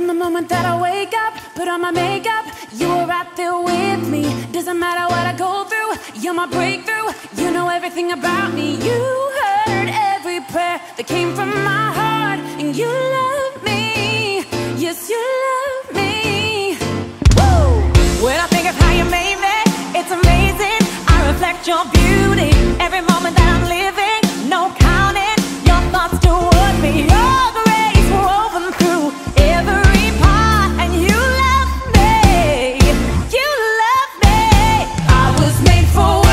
From the moment that I wake up, put on my makeup, you were right there with me. Doesn't matter what I go through, you're my breakthrough. You know everything about me. You heard every prayer that came from my heart, and you love me. Yes, you love me. Woo! When I think of how you made me, it's amazing. I reflect your beauty was made for